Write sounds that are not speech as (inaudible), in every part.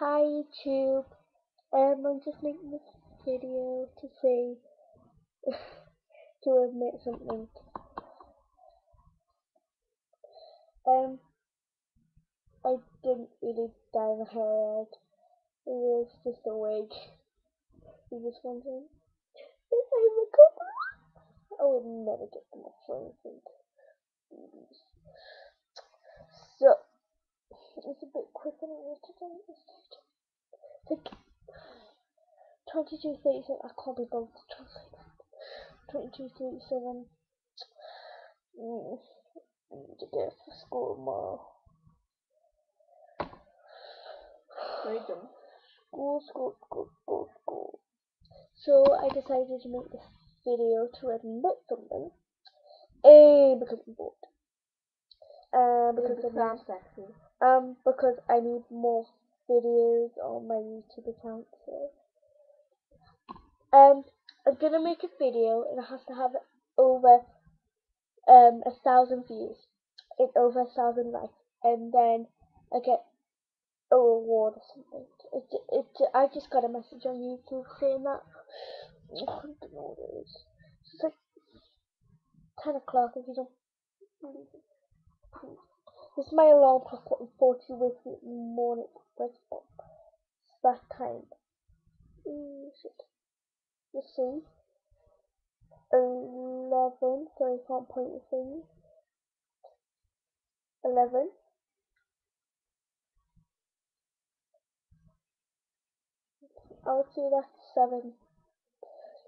Hi YouTube. Um, I'm just making this video to say (laughs) to admit something. Um, I didn't really dye my hair red. It was just a wig. You just wondering if I recover? I would never get them off for anything. So I like 22 37 I can't be bothered to translate that 22 37 mm, to get for school tomorrow dumb. school school school school school so I decided to make this video to admit something A because I'm bored uh, because I'm sexy. Um, because I need more videos on my YouTube account. So, um, I'm gonna make a video and it has to have over um a thousand views, and over a thousand likes, and then I get a reward or something. It, it, I just got a message on YouTube saying that. I don't know what it is. It's like ten o'clock if you don't it. This is my alarm clock at 40 with in the morning. It's that time. Mm. You see? 11. Sorry, I can't point the thing. 11. I would say that's 7.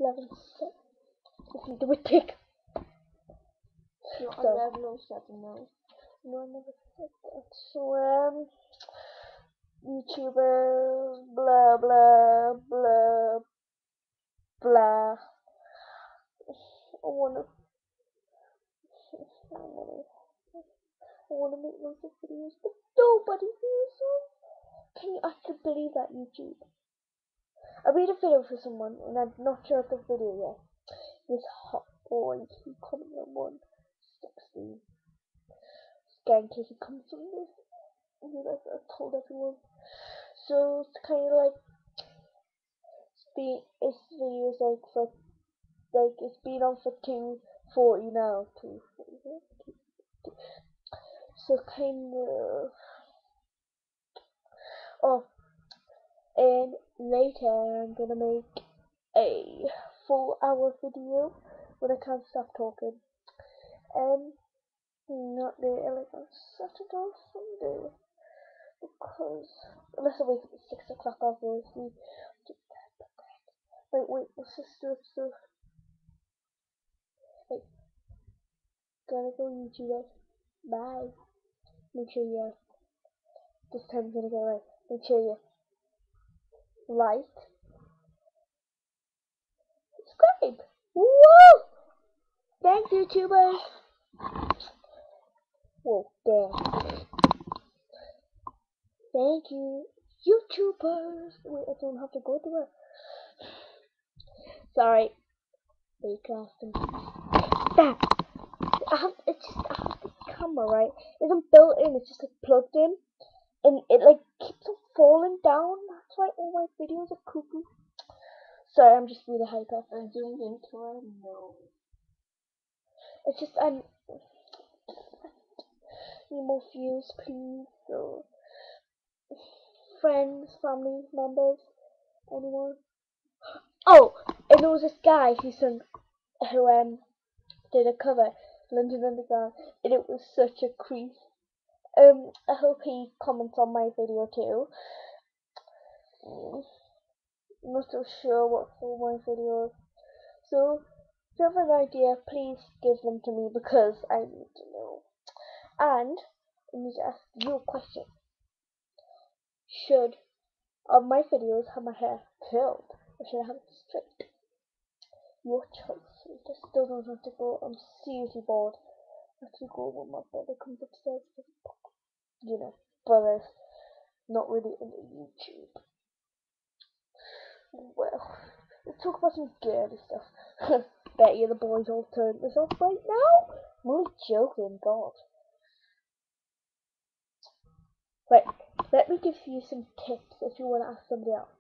11. 7. Listen to it tick. You're So- 11 or 7 now. No, I never said that. So, um, YouTubers, blah, blah, blah, blah. I wanna, I wanna, I wanna make loads of videos, but nobody views them. Can you actually believe that, YouTube? I made a video for someone, and I'm not sure of the video yet. This hot boy who commented on one, 16 scan in case it comes from this. And then I, told everyone. So it's kind of like it's been it's videos like for like it's been on for two forty now. Two forty. So kind of. Oh, and later I'm gonna make a full hour video when I can't stop talking. Um. Not later, like on Saturday or Sunday. Because, unless I wake up at 6 o'clock, obviously. Wait, wait, my sister stuff. Wait. Gotta go YouTube. Bye. Make sure you, this time's gonna get right. Make sure you like, subscribe. Woo! Thanks, YouTubers. Whoa, damn. Thank you, YouTubers. Wait, I don't have to go to it. Sorry. Wait, Austin. That. I have. It's just. I have this camera, right? It isn't built in. It's just like plugged in, and it like keeps on falling down. That's why all my videos are cuckoo. Sorry, I'm just really hyper. I'm doing intro. No. It's just I'm views, please. So friends, family members, anyone. Oh, and there was this guy who sung, who um did a cover, London Underground, and it was such a crease. Um, I hope he comments on my video too. I'm not so sure what for my videos. So, if you have an idea, please give them to me because I need to know. And I need to ask you a question. Should of my videos have my hair curled or should I have it straight? Your choice. I just still don't have to go. I'm seriously bored. I have to go when my brother comes upstairs. You know, brothers not really into YouTube. Well, let's talk about some girly stuff. (laughs) Bet you the boys all turned this off right now. I'm only joking, God. Right, let me give you some tips if you want to ask somebody out.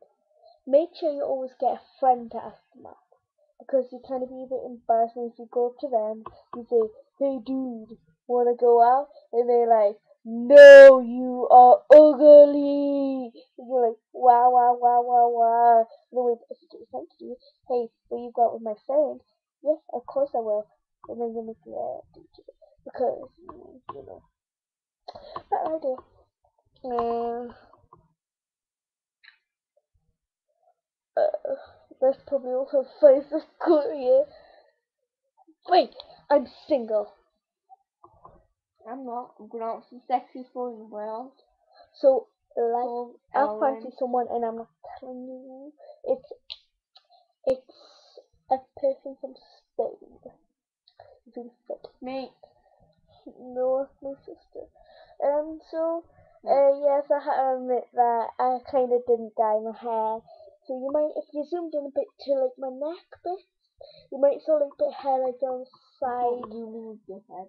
Make sure you always get a friend to ask them out. Because you kind of be a bit embarrassing if you go up to them and say, hey dude, wanna go out? And they're like, no, you are ugly. And you're like, wow, wow, wow, wow, wow. No, wait, if you get your friend to do, hey, will you go out with my friend? Yes, of course I will. And then you me a DJ. Because, you know, that idea. Uh, uh, there's probably also places Korea. Wait, I'm single. I'm not. I'm going out with some sexy for you, well. So, like, So, I'll fancy someone and I'm not telling you. It's, it's a person from Spain. Really fit. Mate. No, my sister. And so, uh, yes, I have to admit that I kind of didn't dye my hair. So you might, if you zoomed in a bit to like my neck bit, you might saw like a bit of hair like down the Side. You move your head.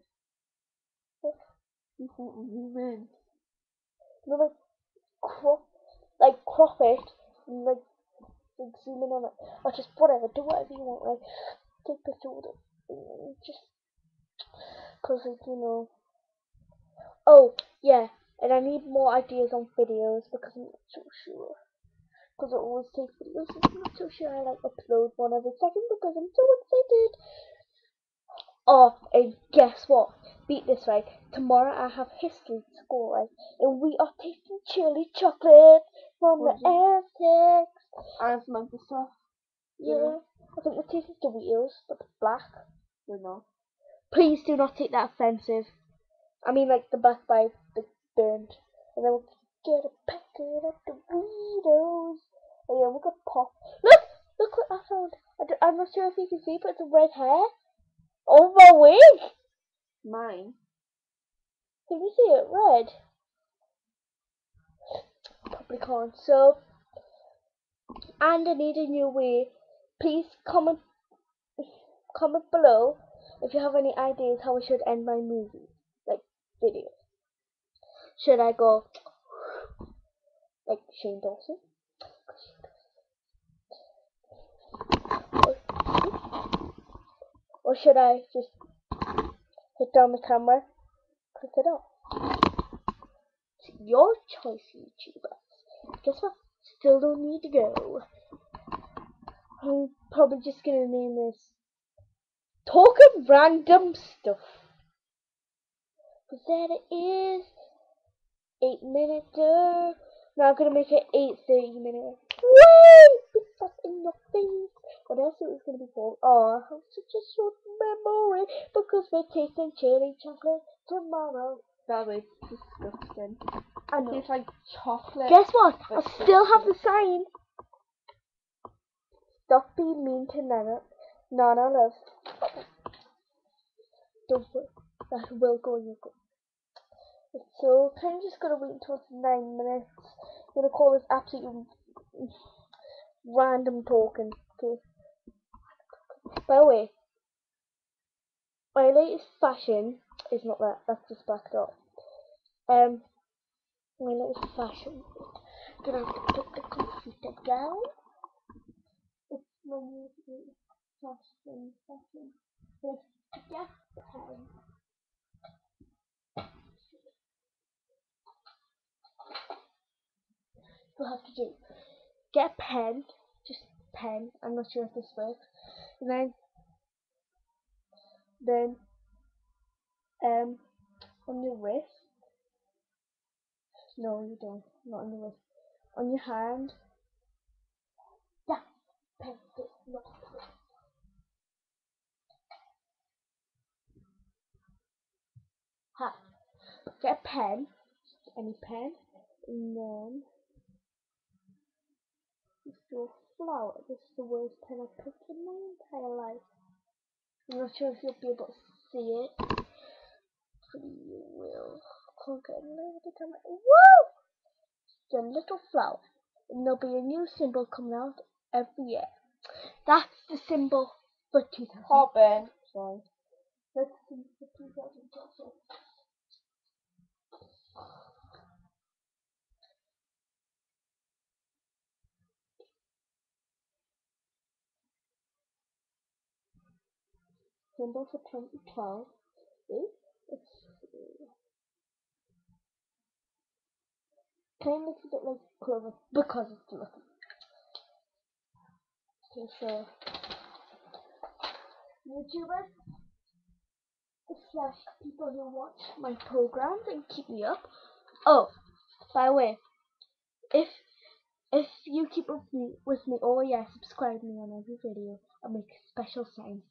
What? You in. You know, like crop, like crop it, and like, like zoom in on it, or just whatever, do whatever you want. Like take a with it, just cause like you know. Oh yeah, and I need more ideas on videos because I'm not so sure. Because I always take videos, and I'm not so sure I like upload one every second because I'm so excited. Oh, and guess what? Beat this right. Tomorrow I have history at school, right? And we are tasting chili chocolate from the Aztecs. And some other stuff. Yeah. I think we're tasting Doritos, but black. You know. Please do not take that offensive. I mean, like the black by the burnt. And then we'll get a packet of Doritos. And yeah, we're gonna pop. Look! Look what I found. I d- I'm not sure if you can see, but it's a red hair. Oh my wig! Mine. Can you see it? Red. Probably can't. So, and I need a new wig. Please comment, comment below if you have any ideas how I should end my movie, like video. Should I go like Shane Dawson? Or, should I just hit down the camera, click it off? It's your choice, YouTubers. Guess what? Still don't need to go. I'm probably just gonna name this Talking Random Stuff. Cause there it is. Eight minutes. Now I'm gonna make it eight thirty minutes. Wait! Big stuff in your face. What else it was gonna be called? Oh, I have such a short memory because we're tasting chili chocolate tomorrow. That was disgusting. I know. Tastes like chocolate. Guess what? I still have the sign. Stop being mean to Nana. Nana loves. Don't worry. That will go in your go. So, kind of just gonna wait until it's nine minutes. I'm gonna call this absolutely random talking. Okay. By the way, my latest fashion is not that. That's just black dot. Um, my latest fashion. Gonna have to put the computer down. It's my new fashion. Fashion. It's Gap pen. You'll have to do get a pen, just pen. I'm not sure if this works. And then, then, um, on your wrist. No, you don't. Not on your wrist. On your hand. That pen does not. Ha. Get a pen, any pen, and then a flower. This is the worst pen I've picked in my entire life. I'm not sure if you'll be able to see it. But you will. Get near the camera. Woo! Just a little flower. And there'll be a new symbol coming out every year. That's the symbol for 2000. Robin. Sorry. Let's see for 2012. For 2012 is kind of a bit like clover because it's looking. Okay, so YouTubers slash people who watch my programs and keep me up. Oh, by the way, if if you keep up with me, with me, oh yeah, subscribe me on every video. I'll make special signs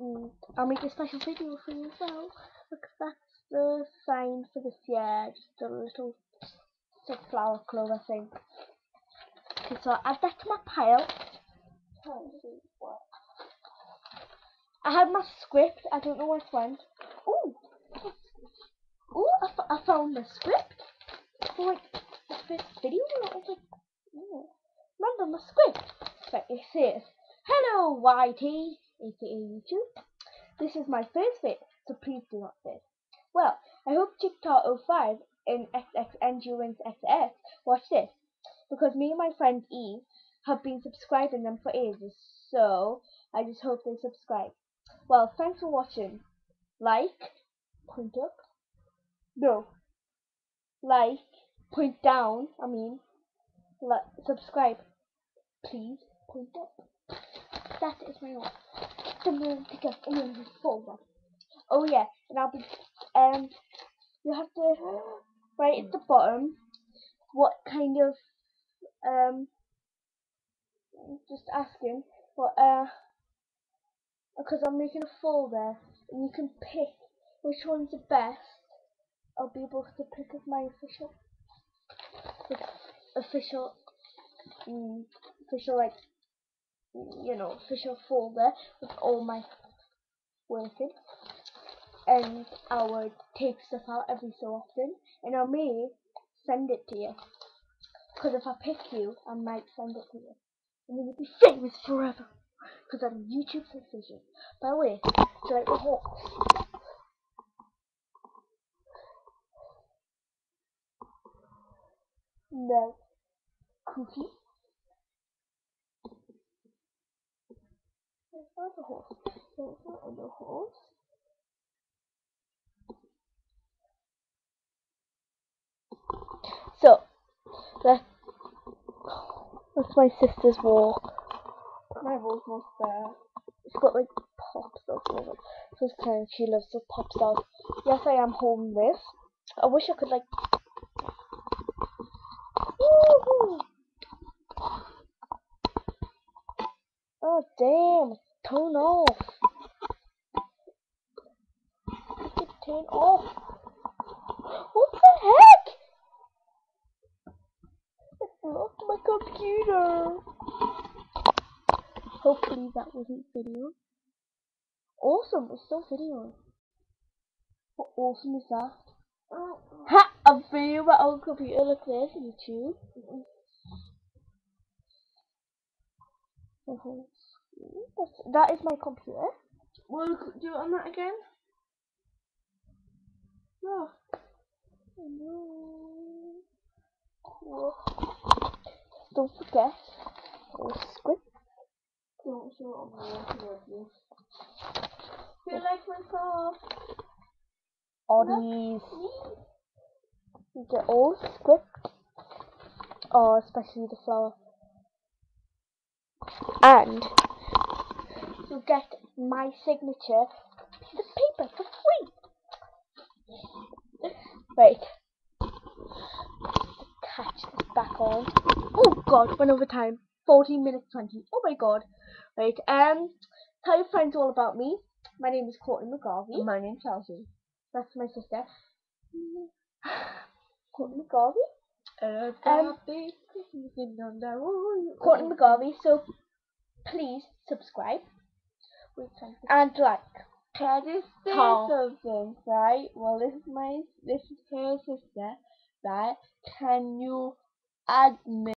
Mm, I'll make a special video for you as well. Look, that's the sign for this year. Just a little sunflower clover thing. Okay, so add that to my pile. I had my script. I don't know where it went. Ooh, ooh! I, found the script for like the first video. And I was like, ooh. remember my script? Right, it says, "Hello, YT, aka YouTube. This is my first bit, so please do not say. Well, I hope TikTok 05 and XXNGWins XX watch this because me and my friend Eve have been subscribing them for ages. So I just hope they subscribe. Well, thanks for watching. Like, point up. No. Like, point down. I mean, like, subscribe. Please, point up. That is my one. Someone pick up and then folder. Oh yeah, and I'll be um. You have to write at the bottom what kind of um. Just asking what uh because I'm making a folder and you can pick which one's the best. I'll be able to pick as my official, official, um, official like, you know, official folder with all my working. And I would take stuff out every so often, and I may send it to you. Because if I pick you, I might send it to you, and then you'll be famous forever because I'm YouTube sensation. By the way, do like the horse? No. Cookie? There's not a horse. There's not a horse. So, that's, that's my sister's wall. My wall's was there. It's got like pop stars on it. Kind of, she loves the pop stars. Yes, I am homeless. I wish I could like. Oh damn! Turn off. Turn off. What the heck? It blocked my computer. Hopefully that wasn't video. Awesome, it's still video. What awesome is that? Ha! A video of my own computer, look this, YouTube. Mm-hmm. That's, that is my computer. Will you do it on that again? No. No. Cool. Don't forget, our script. Don't show it on the water Do you like my car? Oddies. You get all script. Oh, especially the flower. And you get my signature piece of paper for free. Right. Catch this back on. Oh god, went over time. 14 minutes 20. Oh my god. Right, um, tell your friends all about me. My name is Courtney McGarvey. My name's Chelsea. That's my sister. Courtney McGarvey. Um, Courtney McGarvey. So please subscribe and like. Can I just say Tom. something, right? Well, this is my, this is her sister, right? Can you add me?